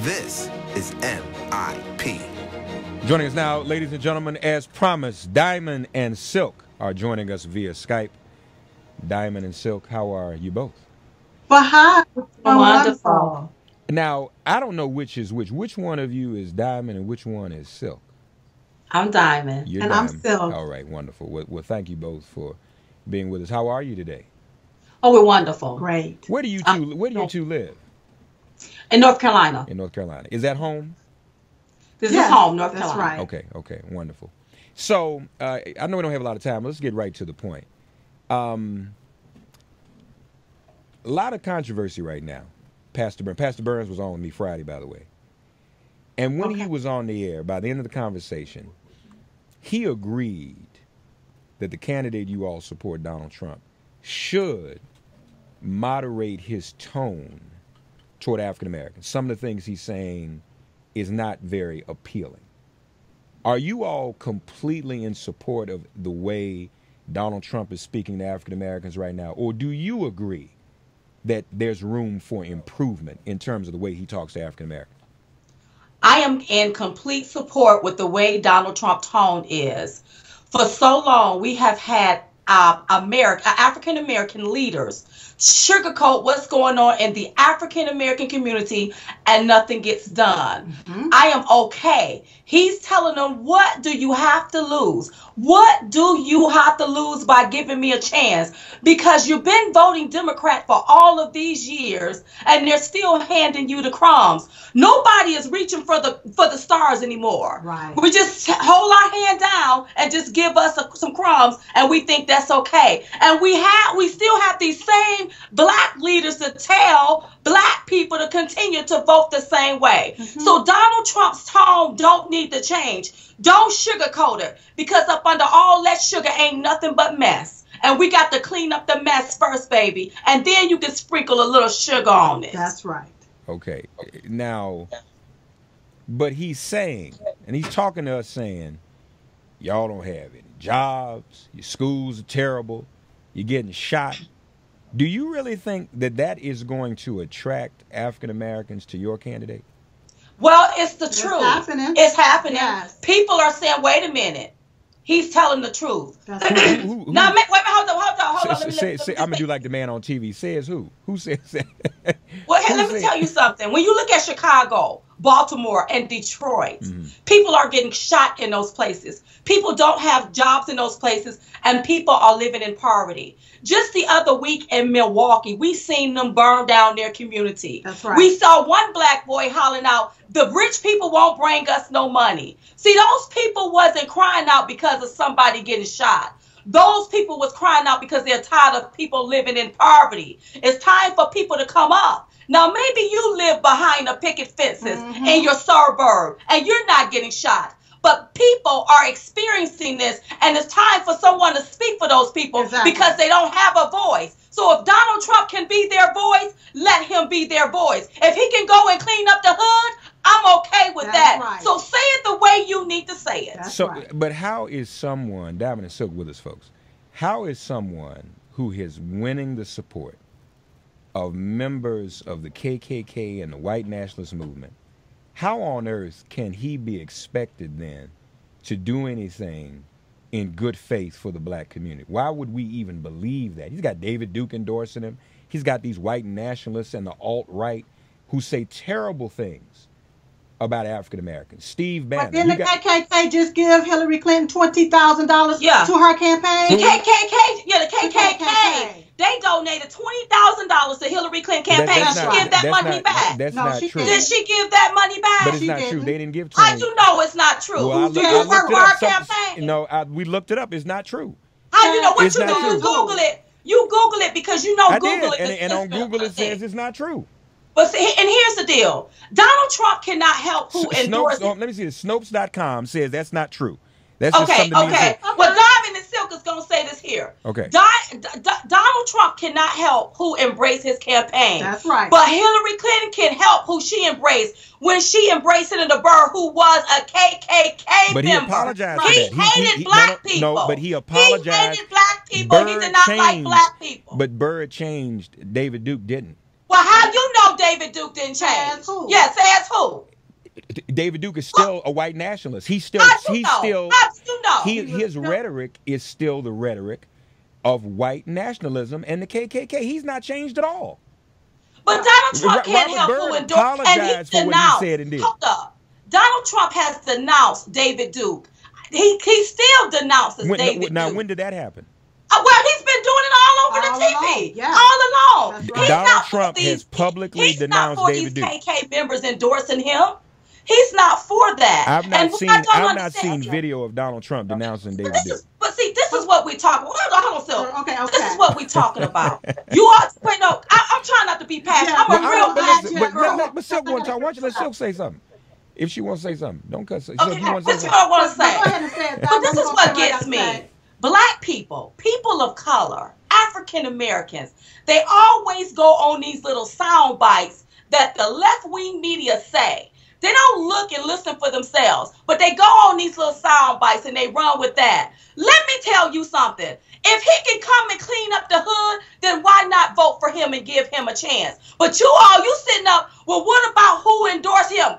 This is MIP. Joining us now, ladies and gentlemen, as promised, Diamond and Silk are joining us via Skype. Diamond and Silk, how are you both? Well, hi. Wonderful. Now, I don't know which is which. Which one of you is Diamond and which one is Silk? I'm Diamond. You're And I'm Silk. All right, wonderful. Well, well, thank you both for being with us. How are you today? Oh, we're wonderful. Great. Where do you Uh, two Where do you two live In North Carolina. in North Carolina? Is that home? This Yes, is home, North that's Carolina. right. Okay, okay, wonderful. So uh, I know we don't have a lot of time. Let's get right to the point. Um, a lot of controversy right now. Pastor Burns. Pastor Burns was on with me Friday, by the way. And when he was on the air, by the end of the conversation, he agreed that the candidate you all support, Donald Trump, should moderate his tone toward African Americans. Some of the things he's saying is not very appealing. Are you all completely in support of the way Donald Trump is speaking to African Americans right now? Or do you agree that there's room for improvement in terms of the way he talks to African Americans? I am in complete support with the way Donald Trump tone is. For so long, we have had uh, America, African American leaders sugarcoat what's going on in the African American community and nothing gets done. I am okay. He's telling them, what do you have to lose? What do you have to lose by giving me a chance? Because you've been voting Democrat for all of these years and they're still handing you the crumbs. Nobody is reaching for the for the stars anymore. Right. We just hold our hand down and just give us a, some crumbs and we think that's okay. And we have we still have these same black leaders to tell black people to continue to vote the same way. Mm-hmm. So Donald Trump's tone don't need to change. Don't sugarcoat it because up under all that sugar ain't nothing but mess. And we got to clean up the mess first, baby. And then you can sprinkle a little sugar on it. That's right. Okay. Now, but he's saying, and he's talking to us saying, y'all don't have any jobs, your schools are terrible, you're getting shot. Do you really think that that is going to attract African Americans to your candidate? Well, it's the It's truth. happening. It's happening. Yes. People are saying, wait a minute. He's telling the truth. That's right. Who, who, Now, wait, wait, hold on, hold on, hold on. say- Let me, say- let me, say- I'm gonna do like the man on TV. Says who? Who says that? Well, hey, Who let me said- tell you something. When you look at Chicago, Baltimore, and Detroit, Mm-hmm. people are getting shot in those places. People don't have jobs in those places, and people are living in poverty. Just the other week in Milwaukee, we seen them burn down their community. That's right. We saw one black boy hollering out, "The rich people won't bring us no money." See, those people wasn't crying out because of somebody getting shot. Those people was crying out because they're tired of people living in poverty. It's time for people to come up. Now, maybe you live behind the picket fences Mhm. in your suburb and you're not getting shot. But people are experiencing this, and it's time for someone to speak for those people Exactly. because they don't have a voice. So if Donald Trump can be their voice, let him be their voice. If he can go and clean up the hood, I'm okay with That's that. right. So say it the way you need to say it. That's so, right. but how is someone, Diamond and Silk with us, folks? How is someone who is winning the support of members of the KKK and the white nationalist movement? How on earth can he be expected then to do anything in good faith for the black community? Why would we even believe that? He's got David Duke endorsing him. He's got these white nationalists and the alt right who say terrible things about African Americans. Steve But Bannon. didn't you the got- KKK just give Hillary Clinton twenty thousand dollars to her campaign? The KKK, yeah, the KKK, KKK. they donated twenty thousand dollars to Hillary Clinton campaign. that's She not- give that money not- back. That's No, not she true. Did she give that money back? But it's She not true. didn't. They didn't give How 20. you know it's not true? Well, I, Did look- you I work looked it for up. her Some- campaign? no, I, we looked it up. It's not true. How you know what It's you do? You. Google it. You Google it because you know I Google did, is and, and on Google it says it's not true. But see, and here's the deal: Donald Trump cannot help who Snopes, endorses. oh, let me see. this. Snopes.com says that's not true. That's just Okay, something okay. Well, Diamond and Silk is gonna say this here. Okay. Di- D- D- Donald Trump cannot help who embrace his campaign. That's right. But Hillary Clinton can help who she embraced when she embraced Senator Byrd, who was a KKK But he member. apologized He for that. He- he- hated he- no, black no, people. no, but he apologized. He hated black people. he did not like black people. But Byrd changed. David Duke didn't. Well, how do you know David Duke didn't change? Yes, as who? who? Yeah, who? David Duke is still a white nationalist. He's still How do you he's know? still How do you know? he, He his still- rhetoric is still the rhetoric of white nationalism and the KKK. He's not changed at all. But Donald Trump Ro- can't Robert help who endorse, and apologized he for what he said and did. Hold up, Donald Trump has denounced David Duke. He he still denounces When, David now, Duke. Now when did that happen? Uh, well, he's been doing it all over All the TV, along, yeah. all along. Right. Donald not for Trump these, has publicly he's denounced not for David these Duke. KK members endorsing him. He's not for that. I've not And seen I don't I've not seen video of Donald Trump denouncing But David this Duke. is, but see, this is what we talk. Hold on, hold on, Sil. Okay, This is what we talking about. You are wait, no. I, I'm trying not to be passionate. Yeah, I'm Well, a I real don't, but, passionate but, girl. but, but, but Silk wants to talk. Why don't you let Silk say something? If she wants to say something, don't cut. Silk, Okay, you want to this say is what something? I want to Go say. ahead and say it. But this is what gets me. Black people, people of color, African Americans, they always go on these little sound bites that the left wing media say. They don't look and listen for themselves, but they go on these little sound bites and they run with that. Let me tell you something. If he can come and clean up the hood, then why not vote for him and give him a chance? But you all, you sitting up, well, what about who endorsed him?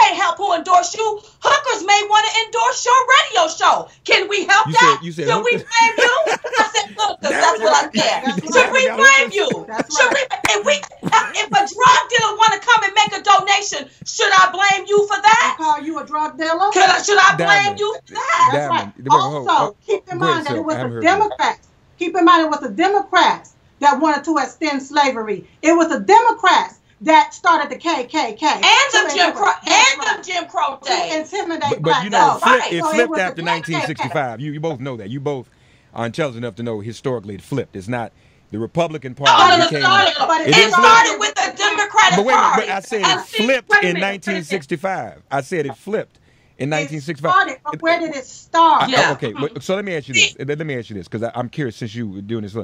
We can't help who endorse you. Hookers may want to endorse your radio show. Can we help You that? said- you said Should we blame you? I said hookers. That's what I said. Should right. we blame you? That's Should we? If we, if a drug dealer want to come and make a donation, should I blame you for I that? call you a drug dealer. Could I, should I blame Diamond. you for that? That's right. Diamond, Also, oh, keep in mind that Silk. it was I haven't the heard you. Democrats. Keep in mind it was the Democrats that wanted to extend slavery. It was the Democrats that started the KKK. And the Jim Crow, That's and right. the Jim Crow To intimidate But, but black you know, folks. it flipped, right. it So flipped was after 1965. You you both know that. You both are intelligent enough to know historically it flipped. It's not the Republican No, no, Party no, no, became. no, no, no. It, it started flip. with the Democratic But wait Party. but I said it see, flipped wait in minute, wait a minute. 1965. I said it flipped in 1965. It 1965. started, but where did it start? I- oh, Yeah. okay, but- so let me ask you this. Let let me ask you this because I'm curious since you were doing this.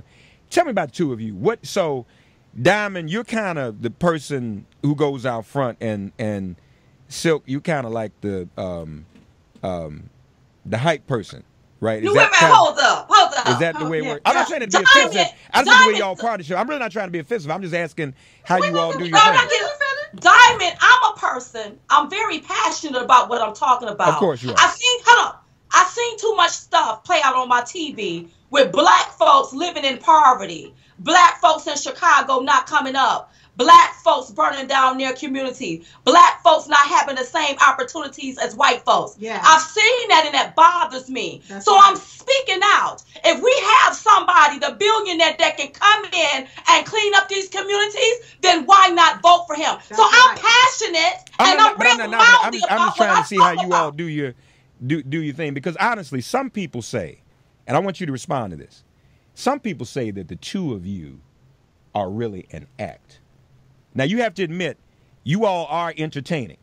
Tell me about the two of you. What so, Diamond, you're kind of the person who goes out front, and and Silk, you kind of like the um um the hype person, right? Is wait that kinda- hold up, hold up. is that the Oh, way it yeah. works? I'm not trying to be Diamond- offensive. I just think the way Diamond- y'all part of the show. I'm really not trying to be offensive. I'm just asking how Wait, you wait, all wait, do wait, your No, thing. I'm not getting- Diamond, I'm a person. I'm very passionate about what I'm talking about. Of course you are. I seen, hold on. I seen too much stuff play out on my TV with black folks living in poverty, black folks in Chicago not coming up, black folks burning down their community, black folks not having the same opportunities as white folks. Yeah. I've seen that and that bothers me. That's so right. I'm speaking out. If we have somebody, the billionaire that can come in and clean up these communities, then why not vote for him? That's so I'm passionate oh, I'm and not, I'm but real I'm, not, not- I'm mouthy just, I'm just trying to see how I talk you all do your do do your thing because honestly, some people say, and I want you to respond to this. Some people say that the two of you are really an act. Now you have to admit, you all are entertaining.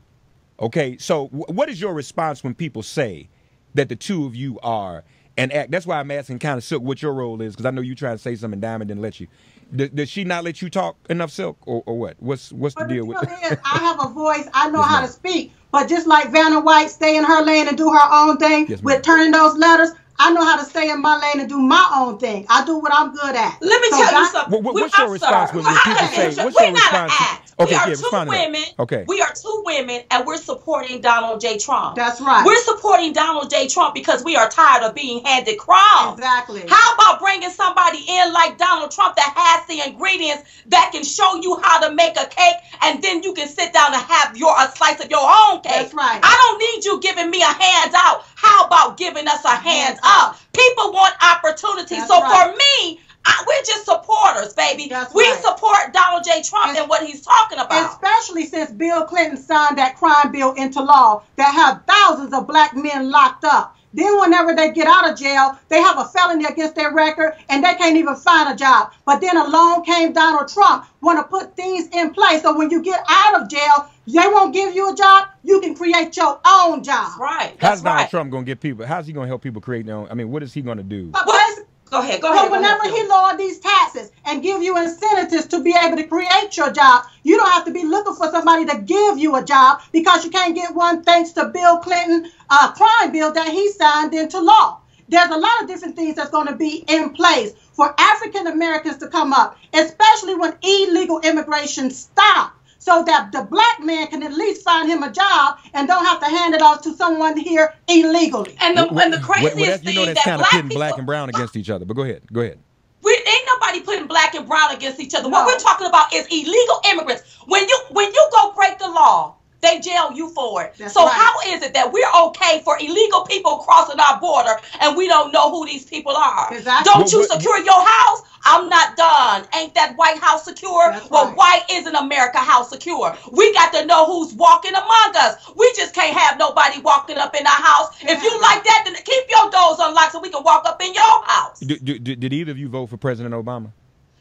Okay, so wh- what is your response when people say that the two of you are an act? That's why I'm asking kind of Silk what your role is because I know you try to say something, Diamond didn't let you. D- does she not let you talk enough, Silk, or, or what? What's what's the But the deal deal with? is, I have a voice. I know Yes, how ma'am. to speak. But just like Vanna White, stay in her lane and do her own thing Yes, with turning those letters. I know how to stay in my lane and do my own thing. I do what I'm good at. Let me So tell you something. What- what- We- what's your I'm response sorry. when- when people say- what's we're your not an response act. Okay, we are yeah, two respond to that. women. Okay. We are two women, and we're supporting Donald J. Trump. That's right. We're supporting Donald J. Trump because we are tired of being handed crumbs. Exactly. How about bringing somebody in like Donald Trump that has the ingredients that can show you how to make a cake, and then you can sit down and have your a slice of your own cake? That's right. I don't need you giving me a handout. How about giving us a hands up? People want opportunity. That's so right. for me, I, we're just supporters, baby. That's we right. support Donald J. Trump And- and what he's talking about. Especially since Bill Clinton signed that crime bill into law that have thousands of black men locked up. Then whenever they get out of jail, they have a felony against their record and they can't even find a job. But then along came Donald Trump, want to put things in place so when you get out of jail, they won't give you a job. You can create your own job. That's right. How's That's Donald right. Trump going to get people? How's he going to help people create their own? I mean, what is he going to do? But What? Go ahead. Go But ahead. go whenever he lowered these taxes and give you incentives to be able to create your job, you don't have to be looking for somebody to give you a job because you can't get one thanks to Bill Clinton uh, crime bill that he signed into law. There's a lot of different things that's going to be in place for African Americans to come up, especially when illegal immigration stops. So that the black man can at least find him a job and don't have to hand it off to someone here illegally. And the, and the Well, craziest well, that's, you thing know that's that kind of black pitting people, black and brown against each other. But go ahead, go ahead. we ain't nobody putting black and brown against each other. What we're talking about is illegal immigrants. When you when you go break the law, they jail you for it. That's so right. how is it that we're okay for illegal people crossing our border and we don't know who these people are? Exactly. Don't you secure your house? I'm not done. Ain't that White House secure? That's well, right. why isn't America House secure? We got to know who's walking among us. We just can't have nobody walking up in our house. If you Yeah. like that, then keep your doors unlocked so we can walk up in your house. Do, do, do- did either of you vote for President Obama?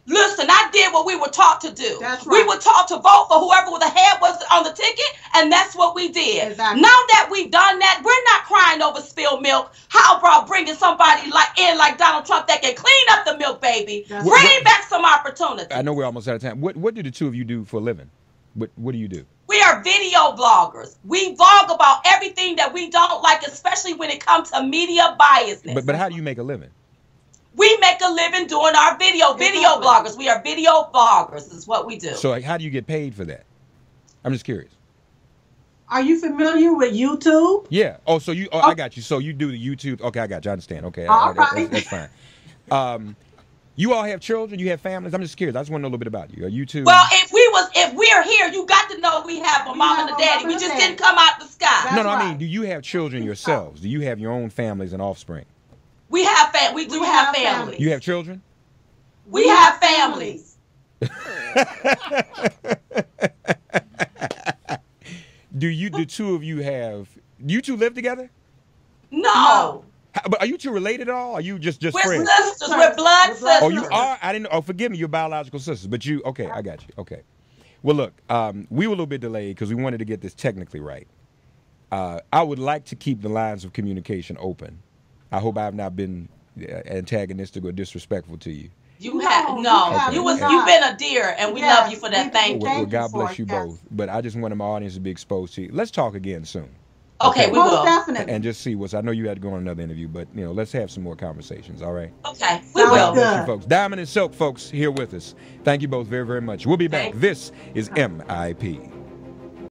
Listen, I did what we were taught to do. That's We were taught to vote for whoever the head was on the ticket, and that's what we did. Exactly. Now that we've done that, we're not crying over spilled milk. How about bringing somebody like in like Donald Trump that can clean up the milk, baby? That's Bring right. back some opportunity. I know we're almost out of time. What What do the two of you do for a living? What What do you do? We are video bloggers. We vlog about everything that we don't like, especially when it comes to media biasness. But But how do you make a living? We make a living doing our video, video Exactly. bloggers. We are video bloggers, is what we do. So like, how do you get paid for that? I'm just curious. Are you familiar with YouTube? Yeah. Oh, so you? Oh, I got you. So you do the YouTube? Okay, I got you. I understand. Okay, All I- I- that's, that's fine. Um, you all have children. You have families. I'm just curious. I just want to know a little bit about you. Are you two? Well, if we was if we're here, you got to know we have a We mom have and a a daddy. We just didn't come out the sky. That's no, no. I mean, do you have children yourselves? Do you have your own families and offspring? We have fam- we do We have, have families. families. You have children? we have families. Do you? The two of you have? Do you two live together? No. How, but are you two related at all? Are you just just We're friends? sisters. We're blood We're sisters. blood Oh, you are. I didn't. Oh, forgive me. You're biological sisters, but you. Okay, I got you. Okay. Well, look, um, we were a little bit delayed because we wanted to get this technically right. Uh, I would like to keep the lines of communication open. I hope I have not been uh, antagonistic or disrespectful to you. You No, have you no. haven't. You was Okay. you've been a dear, and we Yes, love you for that. we- Thank Well, you. well, God bless you yes. both. But I just wanted my audience to be exposed to you. Let's talk again soon. Okay, we Most will. definitely. And just see what's. I know you had to go on another interview, but you know, let's have some more conversations. All right. Okay, we Sounds will. God bless you, folks. Diamond and Silk, folks, here with us. Thank you both very, very much. We'll be back. Thanks. This is MIP.